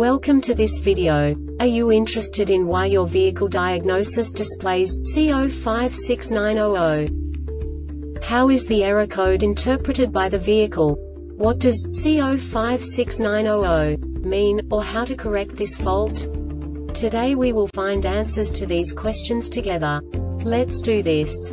Welcome to this video. Are you interested in why your vehicle diagnosis displays C056900? How is the error code interpreted by the vehicle? What does C056900 mean, or how to correct this fault? Today we will find answers to these questions together. Let's do this.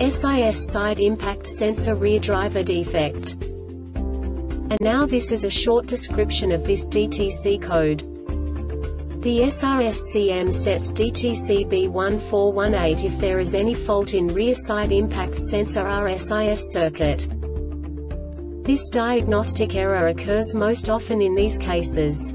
SIS side impact sensor rear driver defect. And now this is a short description of this DTC code. The SRSCM sets DTC B1418 if there is any fault in rear side impact sensor RSIS circuit. This diagnostic error occurs most often in these cases.